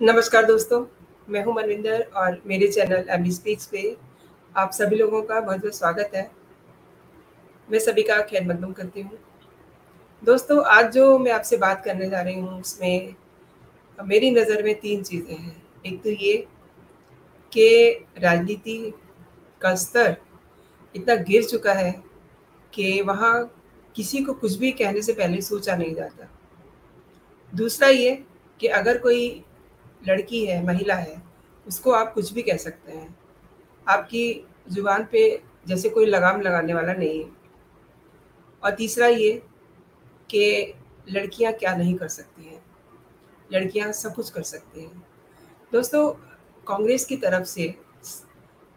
नमस्कार दोस्तों, मैं हूँ मनविंदर और मेरे चैनल एमबी स्पीक्स पे आप सभी लोगों का बहुत बहुत स्वागत है। मैं सभी का खैर मकदम करती हूँ। दोस्तों, आज जो मैं आपसे बात करने जा रही हूँ, उसमें मेरी नज़र में तीन चीज़ें हैं। एक तो ये कि राजनीति का स्तर इतना गिर चुका है कि वहाँ किसी को कुछ भी कहने से पहले सोचा नहीं जाता। दूसरा ये कि अगर कोई लड़की है, महिला है, उसको आप कुछ भी कह सकते हैं। आपकी ज़ुबान पे जैसे कोई लगाम लगाने वाला नहीं है। और तीसरा ये कि लड़कियाँ क्या नहीं कर सकती हैं? लड़कियाँ सब कुछ कर सकती हैं। दोस्तों, कांग्रेस की तरफ़ से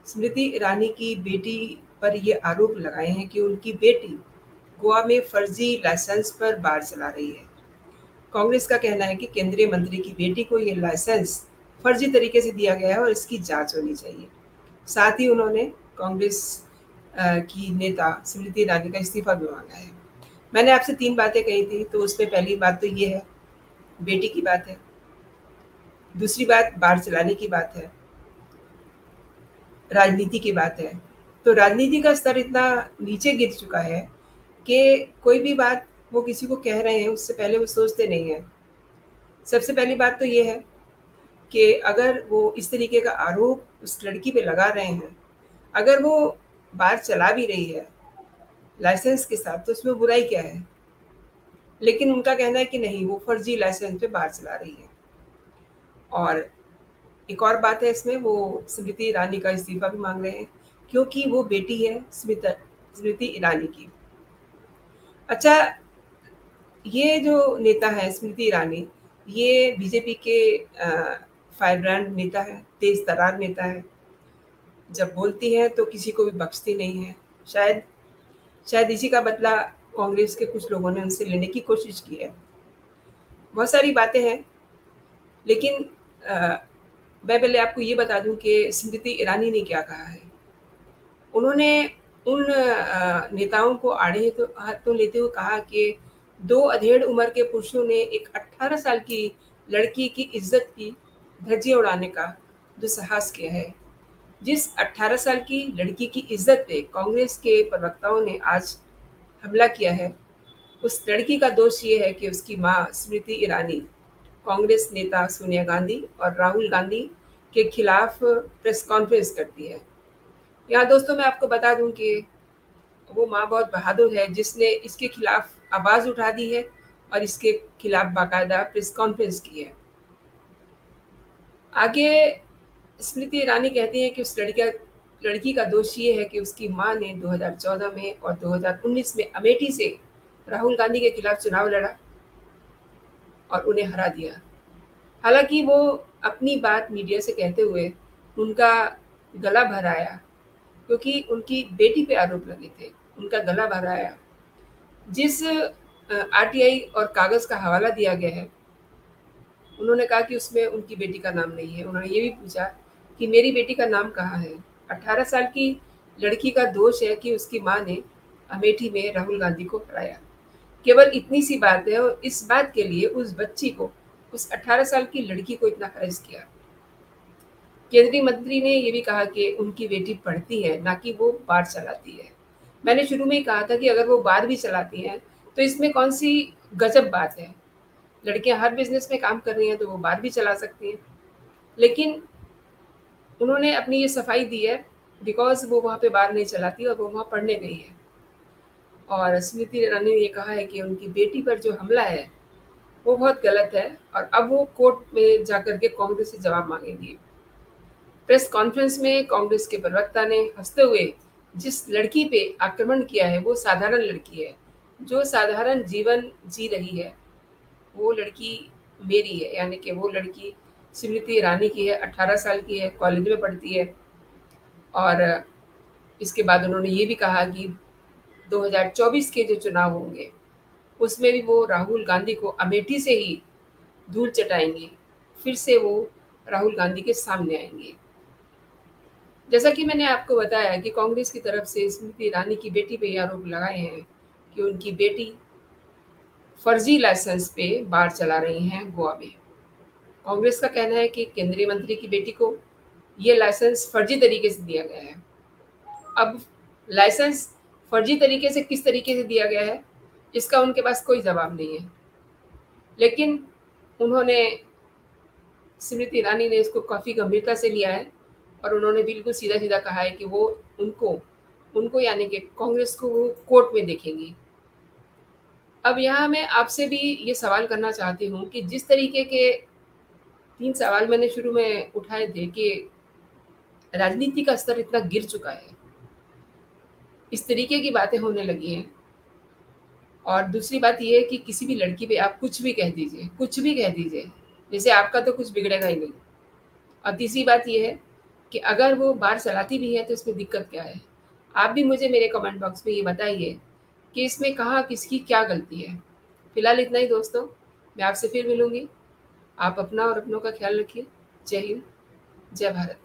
स्मृति ईरानी की बेटी पर ये आरोप लगाए हैं कि उनकी बेटी गोवा में फर्जी लाइसेंस पर बार चला रही है। कांग्रेस का कहना है कि केंद्रीय मंत्री की बेटी को ये लाइसेंस फर्जी तरीके से दिया गया है और इसकी जाँच होनी चाहिए। साथ ही उन्होंने कांग्रेस की नेता स्मृति ईरानी का इस्तीफा भी मांगा है। मैंने आपसे तीन बातें कही थी तो उसमें पहली बात तो ये है, बेटी की बात है। दूसरी बात, बाढ़ चलाने की बात है। राजनीति की बात है। तो राजनीति का स्तर इतना नीचे गिर चुका है कि कोई भी बात वो किसी को कह रहे हैं, उससे पहले वो सोचते नहीं हैं। सबसे पहली बात तो ये है कि अगर वो इस तरीके का आरोप उस लड़की पे लगा रहे हैं, अगर वो बार चला भी रही है, लाइसेंस के साथ तो उसमें बुराई क्या है? लेकिन उनका कहना है कि नहीं, वो फर्जी लाइसेंस पे बार चला रही है। और एक और बात है इसमें, वो स्मृति ईरानी का इस्तीफा भी मांग रहे हैं, क्योंकि वो बेटी है स्मृति स्मृति ईरानी की। अच्छा ये जो नेता है स्मृति ईरानी ये बीजेपी के फायर ब्रांड नेता है तेज तरार नेता है। जब बोलती है तो किसी को भी बख्शती नहीं है। शायद शायद इसी का बदला कांग्रेस के कुछ लोगों ने उनसे लेने की कोशिश की है। बहुत सारी बातें हैं लेकिन आ, मैं पहले आपको ये बता दूँ कि स्मृति ईरानी ने क्या कहा है। उन्होंने उन आ, नेताओं को आड़े हाथों तो हाथों लेते हुए कहा कि दो अधेड़ उम्र के पुरुषों ने एक 18 साल की लड़की की इज़्ज़त की धज्जियाँ उड़ाने का दुस्साहस किया है। जिस 18 साल की लड़की की इज़्ज़त पे कांग्रेस के प्रवक्ताओं ने आज हमला किया है, उस लड़की का दोष ये है कि उसकी माँ स्मृति ईरानी, कांग्रेस नेता सोनिया गांधी और राहुल गांधी के खिलाफ प्रेस कॉन्फ्रेंस करती है। यहाँ दोस्तों मैं आपको बता दूँ कि वो माँ बहुत बहादुर है, जिसने इसके खिलाफ आवाज़ उठा दी है और इसके खिलाफ बाकायदा प्रेस कॉन्फ्रेंस की है। आगे स्मृति ईरानी कहती है कि उस लड़की लड़की का दोष ये है कि उसकी माँ ने 2014 में और 2019 में अमेठी से राहुल गांधी के खिलाफ चुनाव लड़ा और उन्हें हरा दिया। हालाँकि वो अपनी बात मीडिया से कहते हुए उनका गला भराया क्योंकि उनकी बेटी पे आरोप लगे थे। उनका गला भराया जिस आरटीआई और कागज़ का हवाला दिया गया है, उन्होंने कहा कि उसमें उनकी बेटी का नाम नहीं है। उन्होंने ये भी पूछा कि मेरी बेटी का नाम कहाँ है? 18 साल की लड़की का दोष है कि उसकी माँ ने अमेठी में राहुल गांधी को हराया केवल इतनी सी बात है और इस बात के लिए उस बच्ची को, उस 18 साल की लड़की को इतना खर्च किया। केंद्रीय मंत्री ने यह भी कहा कि उनकी बेटी पढ़ती है, ना कि वो बाढ़ चलाती है। मैंने शुरू में ही कहा था कि अगर वो बार भी चलाती हैं तो इसमें कौन सी गजब बात है? लड़कियाँ हर बिज़नेस में काम कर रही हैं तो वो बार भी चला सकती हैं। लेकिन उन्होंने अपनी ये सफ़ाई दी है बिकॉज़ वो वहाँ पे बार नहीं चलाती और वो वहाँ पढ़ने गई है। और स्मृति ईरानी ने ये कहा है कि उनकी बेटी पर जो हमला है, वो बहुत गलत है और अब वो कोर्ट में जाकर के कांग्रेस से जवाब मांगेंगी। प्रेस कॉन्फ्रेंस में कांग्रेस के प्रवक्ता ने हँसते हुए जिस लड़की पे आक्रमण किया है, वो साधारण लड़की है। जो साधारण जीवन जी रही है, वो लड़की मेरी है, यानी कि वो लड़की स्मृति ईरानी की है अट्ठारह साल की है, कॉलेज में पढ़ती है। और इसके बाद उन्होंने ये भी कहा कि 2024 के जो चुनाव होंगे, उसमें भी वो राहुल गांधी को अमेठी से ही धूल चटाएँगे, फिर से वो राहुल गांधी के सामने आएँगे। जैसा कि मैंने आपको बताया कि कांग्रेस की तरफ़ से स्मृति ईरानी की बेटी पे आरोप लगाए हैं कि उनकी बेटी फर्जी लाइसेंस पे बार चला रही हैं गोवा में। कांग्रेस का कहना है कि केंद्रीय मंत्री की बेटी को ये लाइसेंस फर्जी तरीके से दिया गया है। अब लाइसेंस फर्जी तरीके से किस तरीके से दिया गया है, इसका उनके पास कोई जवाब नहीं है। लेकिन उन्होंने स्मृति ईरानी ने इसको काफ़ी गंभीरता से लिया है। और उन्होंने बिल्कुल सीधा सीधा कहा है कि वो उनको उनको यानी कि कांग्रेस को वो कोर्ट में देखेंगी। अब यहाँ मैं आपसे भी ये सवाल करना चाहती हूँ कि जिस तरीके के तीन सवाल मैंने शुरू में उठाए थे कि राजनीति का स्तर इतना गिर चुका है, इस तरीके की बातें होने लगी हैं। और दूसरी बात यह है कि किसी भी लड़की पे आप कुछ भी कह दीजिए, कुछ भी कह दीजिए, जैसे आपका तो कुछ बिगड़ेगा ही नहीं। और तीसरी बात यह है कि अगर वो बार चलाती भी है तो इसमें दिक्कत क्या है? आप भी मुझे मेरे कमेंट बॉक्स में ये बताइए कि इसमें कहाँ किसकी क्या गलती है। फ़िलहाल इतना ही दोस्तों, मैं आपसे फिर मिलूँगी। आप अपना और अपनों का ख्याल रखिए। जय हिंद, जय भारत।